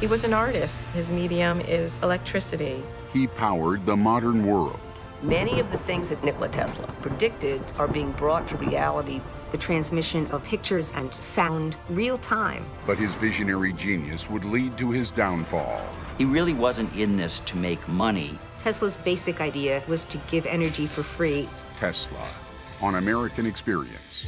He was an artist. His medium is electricity. He powered the modern world. Many of the things that Nikola Tesla predicted are being brought to reality. The transmission of pictures and sound real time. But his visionary genius would lead to his downfall. He really wasn't in this to make money. Tesla's basic idea was to give energy for free. Tesla on American Experience.